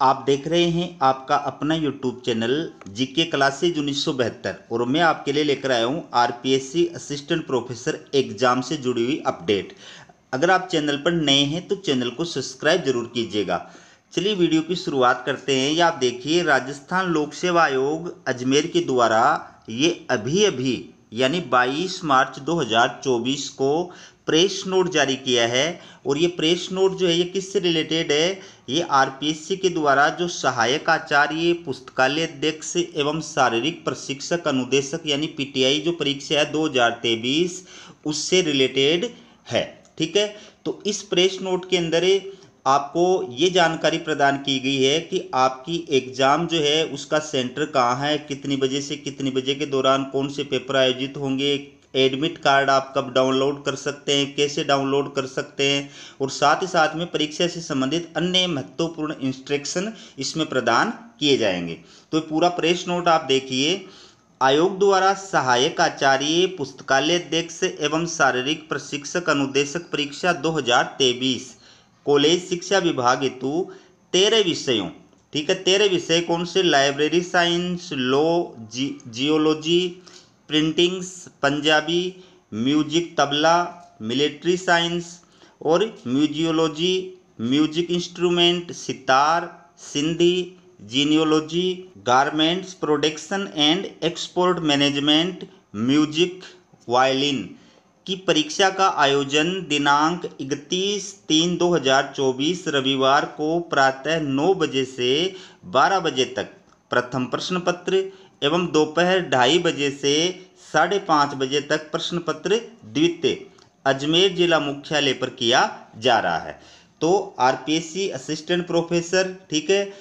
आप देख रहे हैं आपका अपना यूट्यूब चैनल जीके क्लासेज उन्नीस सौ बहत्तर, और मैं आपके लिए लेकर आया हूँ आरपीएससी असिस्टेंट प्रोफेसर एग्ज़ाम से जुड़ी हुई अपडेट। अगर आप चैनल पर नए हैं तो चैनल को सब्सक्राइब ज़रूर कीजिएगा। चलिए वीडियो की शुरुआत करते हैं। या आप देखिए, राजस्थान लोक सेवा आयोग अजमेर के द्वारा ये अभी अभी यानी 22 मार्च 2024 को प्रेस नोट जारी किया है। और ये प्रेस नोट जो है, ये किससे रिलेटेड है? ये आरपीएससी के द्वारा जो सहायक आचार्य, पुस्तकालय अध्यक्ष एवं शारीरिक प्रशिक्षक, अनुदेशक यानी पीटीआई जो परीक्षा है 2023 उससे रिलेटेड है। ठीक है? तो इस प्रेस नोट के अंदर आपको ये जानकारी प्रदान की गई है कि आपकी एग्ज़ाम जो है, उसका सेंटर कहाँ है, कितनी बजे से कितनी बजे के दौरान कौन से पेपर आयोजित होंगे, एडमिट कार्ड आप कब डाउनलोड कर सकते हैं, कैसे डाउनलोड कर सकते हैं, और साथ ही साथ में परीक्षा से संबंधित अन्य महत्वपूर्ण इंस्ट्रक्शन इसमें प्रदान किए जाएँगे। तो पूरा प्रेस नोट आप देखिए। आयोग द्वारा सहायक आचार्य, पुस्तकालय अध्यक्ष एवं शारीरिक प्रशिक्षक अनुदेशक परीक्षा 2023 कॉलेज शिक्षा विभाग हेतु तेरह विषयों, ठीक है? तेरह विषय कौन से? लाइब्रेरी साइंस, लॉ, जी, geology, printings, Punjabi, music tabla, military science और museology, music instrument, sitar, Sindhi, genealogy, garments, production and export management, music, violin. की परीक्षा का आयोजन दिनांक इकतीस तीन दो हज़ार चौबीस रविवार को प्रातः नौ बजे से बारह बजे तक। प्रथम प्रश्न पत्र एवं दोपहर ढाई बजे से साढ़े पाँच बजे तक प्रश्न पत्र द्वितीय। अजमेर जिला मुख्यालय पर किया जा रहा है। तो आरपीएससी असिस्टेंट प्रोफेसर, ठीक है,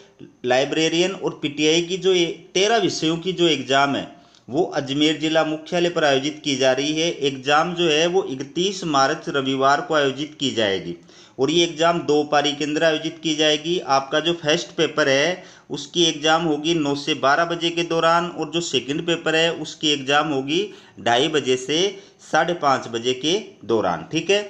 लाइब्रेरियन और पीटीआई की जो तेरह विषयों की जो एग्ज़ाम है वो अजमेर जिला मुख्यालय पर आयोजित की जा रही है। एग्ज़ाम जो है वो इकतीस मार्च रविवार को आयोजित की जाएगी और ये एग्ज़ाम दो पारी के अंदर आयोजित की जाएगी। आपका जो फ़र्स्ट पेपर है, उसकी एग्ज़ाम होगी नौ से बारह बजे के दौरान और जो सेकंड पेपर है, उसकी एग्ज़ाम होगी ढाई बजे से साढ़े पाँच बजे के दौरान, ठीक है?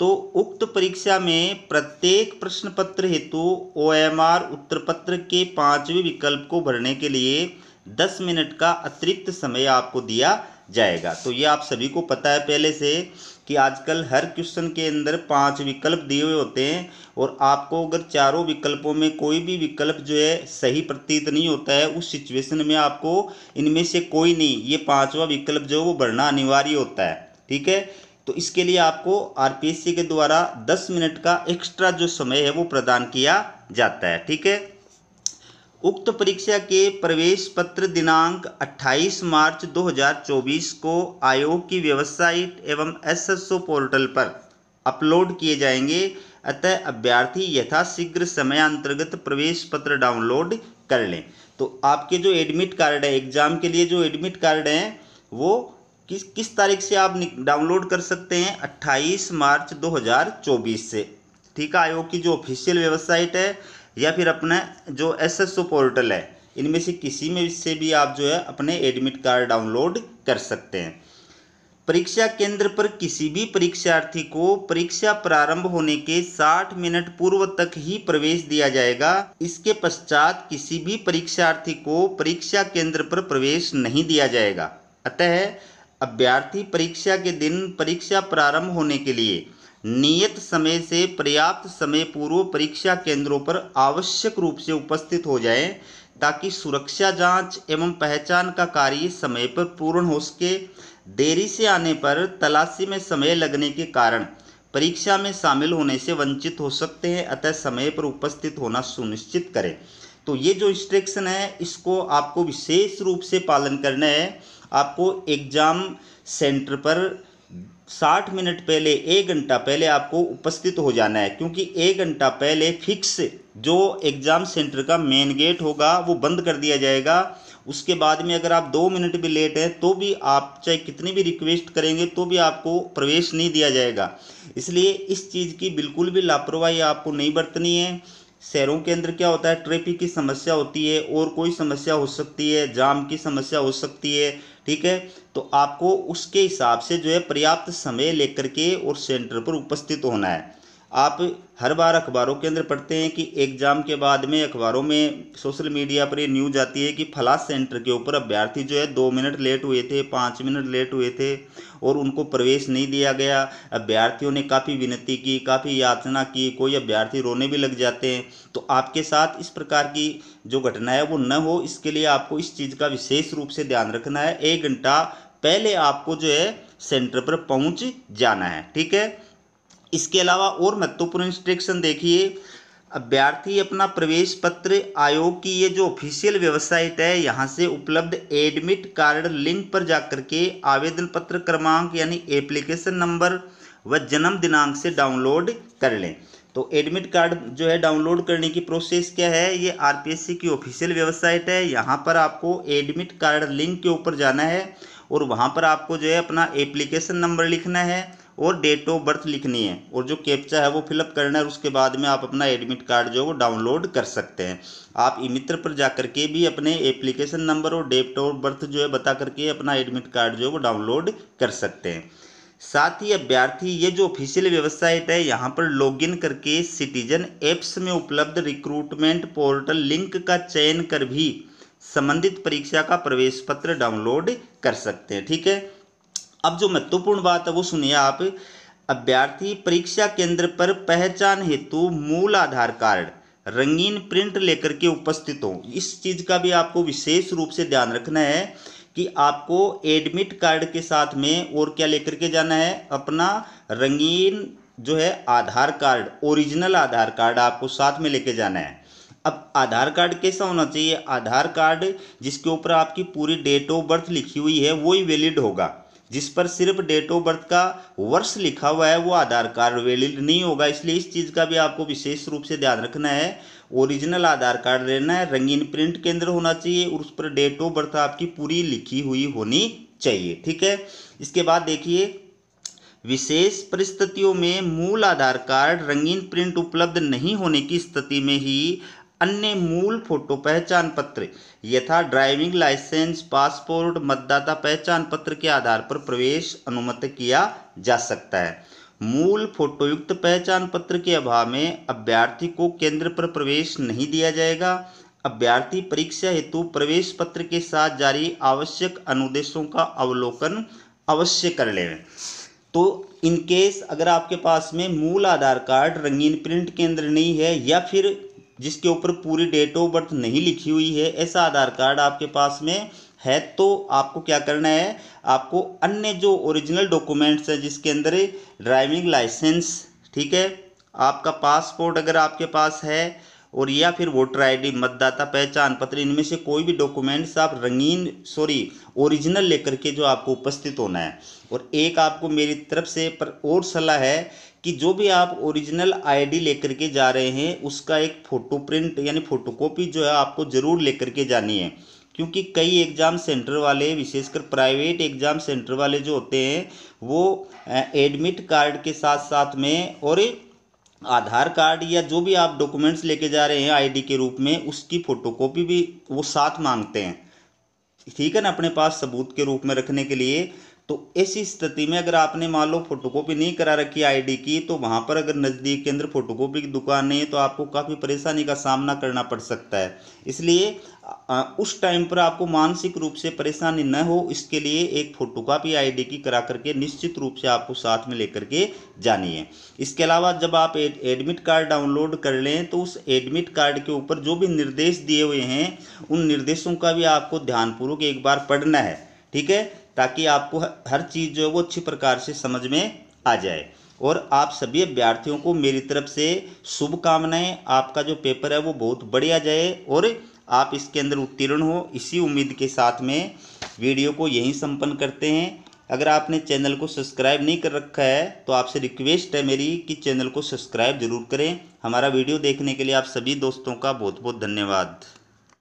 तो उक्त परीक्षा में प्रत्येक प्रश्न पत्र हेतु ओ एम आर उत्तर पत्र के पाँचवें विकल्प को भरने के लिए दस मिनट का अतिरिक्त समय आपको दिया जाएगा। तो ये आप सभी को पता है पहले से कि आजकल हर क्वेश्चन के अंदर पाँच विकल्प दिए हुए होते हैं और आपको अगर चारों विकल्पों में कोई भी विकल्प जो है सही प्रतीत नहीं होता है, उस सिचुएशन में आपको इनमें से कोई नहीं, ये पांचवा विकल्प जो है वो भरना अनिवार्य होता है। ठीक है? तो इसके लिए आपको आरपीएससी के द्वारा दस मिनट का एक्स्ट्रा जो समय है वो प्रदान किया जाता है। ठीक है? उक्त परीक्षा के प्रवेश पत्र दिनांक 28 मार्च 2024 को आयोग की वेबसाइट एवं एसएसओ पोर्टल पर अपलोड किए जाएँगे। अतः अभ्यर्थी यथाशीघ्र समयांतर्गत प्रवेश पत्र डाउनलोड कर लें। तो आपके जो एडमिट कार्ड है, एग्ज़ाम के लिए जो एडमिट कार्ड हैं, वो किस किस तारीख से आप डाउनलोड कर सकते हैं? 28 मार्च 2024 से। ठीक है, आयोग की जो ऑफिशियल वेबसाइट है या फिर अपना जो एस एस ओ पोर्टल है, इनमें से किसी में से भी आप जो है अपने एडमिट कार्ड डाउनलोड कर सकते हैं। परीक्षा केंद्र पर किसी भी परीक्षार्थी को परीक्षा प्रारंभ होने के 60 मिनट पूर्व तक ही प्रवेश दिया जाएगा। इसके पश्चात किसी भी परीक्षार्थी को परीक्षा केंद्र पर प्रवेश नहीं दिया जाएगा। अतः, अभ्यर्थी परीक्षा के दिन परीक्षा प्रारंभ होने के लिए नियत समय से पर्याप्त समय पूर्व परीक्षा केंद्रों पर आवश्यक रूप से उपस्थित हो जाए, ताकि सुरक्षा जाँच एवं पहचान का कार्य समय पर पूर्ण हो सके। देरी से आने पर तलाशी में समय लगने के कारण परीक्षा में शामिल होने से वंचित हो सकते हैं, अतः समय पर उपस्थित होना सुनिश्चित करें। तो ये जो इंस्ट्रक्शन है, इसको आपको विशेष रूप से पालन करना है। आपको एग्ज़ाम सेंटर पर साठ मिनट पहले, एक घंटा पहले आपको उपस्थित हो जाना है, क्योंकि एक घंटा पहले फिक्स जो एग्ज़ाम सेंटर का मेन गेट होगा, वो बंद कर दिया जाएगा। उसके बाद में अगर आप दो मिनट भी लेट हैं तो भी आप चाहे कितनी भी रिक्वेस्ट करेंगे तो भी आपको प्रवेश नहीं दिया जाएगा। इसलिए इस चीज़ की बिल्कुल भी लापरवाही आपको नहीं बरतनी है। शहरों के अंदर क्या होता है ट्रैफ़िक की समस्या होती है, और कोई समस्या हो सकती है, जाम की समस्या हो सकती है ठीक है? तो आपको उसके हिसाब से जो है पर्याप्त समय लेकर के और सेंटर पर उपस्थित होना है। आप हर बार अखबारों के अंदर पढ़ते हैं कि एग्ज़ाम के बाद में, अखबारों में सोशल मीडिया पर ये न्यूज़ आती है कि फला सेंटर के ऊपर अभ्यर्थी जो है दो मिनट लेट हुए थे, पाँच मिनट लेट हुए थे और उनको प्रवेश नहीं दिया गया। अभ्यर्थियों ने काफ़ी विनती की, काफ़ी याचना की, कोई अभ्यर्थी रोने भी लग जाते हैं। तो आपके साथ इस प्रकार की जो घटना है वो न हो, इसके लिए आपको इस चीज़ का विशेष रूप से ध्यान रखना है। एक घंटा पहले आपको जो है सेंटर पर पहुँच जाना है, ठीक है? इसके अलावा और महत्वपूर्ण इंस्ट्रक्शन देखिए। अभ्यर्थी अपना प्रवेश पत्र आयोग की ये जो ऑफिशियल वेबसाइट है, यहाँ से उपलब्ध एडमिट कार्ड लिंक पर जाकर के आवेदन पत्र क्रमांक यानी एप्लीकेशन नंबर व जन्म दिनांक से डाउनलोड कर लें। तो एडमिट कार्ड जो है डाउनलोड करने की प्रोसेस क्या है? ये आरपीएससी की ऑफिशियल वेबसाइट है। यहाँ पर आपको एडमिट कार्ड लिंक के ऊपर जाना है और वहाँ पर आपको जो है अपना एप्लीकेशन नंबर लिखना है। और डेट ऑफ़ बर्थ लिखनी है। और जो कैप्चा है वो फिलअप करना है उसके बाद में आप अपना एडमिट कार्ड जो है वो डाउनलोड कर सकते हैं। आप ई मित्र पर जा करके भी अपने एप्लीकेशन नंबर और डेट ऑफ़ बर्थ जो है बता करके अपना एडमिट कार्ड जो है वो डाउनलोड कर सकते हैं। साथ ही अभ्यर्थी, ये जो ऑफिशियल वेबसाइट है, यहाँ पर लॉगिन करके सिटीजन एप्स में उपलब्ध रिक्रूटमेंट पोर्टल लिंक का चयन कर भी संबंधित परीक्षा का प्रवेश पत्र डाउनलोड कर सकते हैं। ठीक है? अब जो महत्वपूर्ण बात है वो सुनिए आप। अभ्यर्थी परीक्षा केंद्र पर पहचान हेतु मूल आधार कार्ड, रंगीन प्रिंट लेकर के उपस्थित हो। इस चीज़ का भी आपको विशेष रूप से ध्यान रखना है कि आपको एडमिट कार्ड के साथ में और क्या लेकर के जाना है। अपना रंगीन जो है Aadhaar card, original Aadhaar card आपको साथ में लेके जाना है। अब आधार कार्ड कैसा होना चाहिए? आधार कार्ड जिसके ऊपर आपकी पूरी डेट ऑफ़ बर्थ लिखी हुई है वो ही वैलिड होगा। जिस पर सिर्फ़ डेट ऑफ़ बर्थ का वर्ष लिखा हुआ है, वो आधार कार्ड वैलिड नहीं होगा। इसलिए इस चीज़ का भी आपको विशेष रूप से ध्यान रखना है। ओरिजिनल आधार कार्ड लेना है, रंगीन प्रिंट केंद्र होना चाहिए और उस पर डेट ऑफ़ बर्थ आपकी पूरी लिखी हुई होनी चाहिए, ठीक है? इसके बाद देखिए, विशेष परिस्थितियों में मूल आधार कार्ड रंगीन प्रिंट उपलब्ध नहीं होने की स्थिति में ही अन्य मूल फ़ोटो पहचान पत्र, यथा ड्राइविंग लाइसेंस, पासपोर्ट, मतदाता पहचान पत्र के आधार पर प्रवेश अनुमत किया जा सकता है। मूल फोटोयुक्त पहचान पत्र के अभाव में अभ्यर्थी को केंद्र पर प्रवेश नहीं दिया जाएगा। अभ्यर्थी परीक्षा हेतु प्रवेश पत्र के साथ जारी आवश्यक अनुदेशों का अवलोकन अवश्य कर लें। तो इनकेस अगर आपके पास में मूल आधार कार्ड, रंगीन प्रिंट केंद्र नहीं है या फिर जिसके ऊपर पूरी डेट ऑफ़ बर्थ नहीं लिखी हुई है, ऐसा आधार कार्ड आपके पास में है तो आपको क्या करना है? आपको अन्य जो ओरिजिनल डॉक्यूमेंट्स हैं, जिसके अंदर ड्राइविंग लाइसेंस ठीक है? आपका पासपोर्ट अगर आपके पास है और या फिर वोटर आईडी मतदाता पहचान पत्र, इनमें से कोई भी डॉक्यूमेंट्स आप रंगीन सॉरी ओरिजिनल लेकर के जो आपको उपस्थित होना है। और एक आपको मेरी तरफ़ से पर और सलाह है कि जो भी आप ओरिजिनल आईडी लेकर के जा रहे हैं, उसका एक फ़ोटो प्रिंट यानी फ़ोटोकॉपी जो है आपको ज़रूर लेकर के जानी है। क्योंकि कई एग्ज़ाम सेंटर वाले, विशेषकर प्राइवेट एग्ज़ाम सेंटर वाले जो होते हैं, वो एडमिट कार्ड के साथ साथ में और आधार कार्ड या जो भी आप डॉक्यूमेंट्स लेके जा रहे हैं आईडी के रूप में, उसकी फ़ोटोकॉपी भी वो साथ मांगते हैं। ठीक है ना, अपने पास सबूत के रूप में रखने के लिए। तो ऐसी स्थिति में अगर आपने मान लो फोटोकॉपी नहीं करा रखी आईडी की तो वहाँ पर अगर नज़दीक के अंदर फोटोकॉपी की दुकान नहीं है तो आपको काफ़ी परेशानी का सामना करना पड़ सकता है। इसलिए उस टाइम पर आपको मानसिक रूप से परेशानी न हो, इसके लिए एक फोटोकॉपी आईडी की करा करके निश्चित रूप से आपको साथ में लेकर के जानी है। इसके अलावा जब आप एडमिट कार्ड डाउनलोड कर लें तो उस एडमिट कार्ड के ऊपर जो भी निर्देश दिए हुए हैं, उन निर्देशों का भी आपको ध्यानपूर्वक एक बार पढ़ना है। ठीक है? ताकि आपको हर चीज़ जो है वो अच्छी प्रकार से समझ में आ जाए। और आप सभी अभ्यर्थियों को मेरी तरफ़ से शुभकामनाएँ। आपका जो पेपर है वो बहुत बढ़िया जाए और आप इसके अंदर उत्तीर्ण हो। इसी उम्मीद के साथ में वीडियो को यहीं संपन्न करते हैं। अगर आपने चैनल को सब्सक्राइब नहीं कर रखा है तो आपसे रिक्वेस्ट है मेरी कि चैनल को सब्सक्राइब ज़रूर करें। हमारा वीडियो देखने के लिए आप सभी दोस्तों का बहुत बहुत धन्यवाद।